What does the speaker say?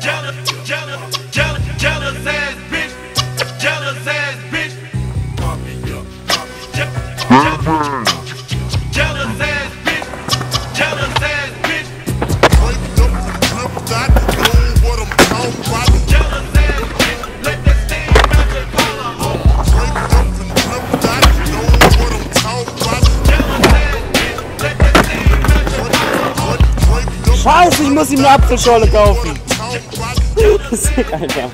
Jealous, jealous, jealous, jealous ass bitch. Jealous ass bitch. Scheiße, ich muss ihm eine Apfelschorle kaufen. Sick, Alter.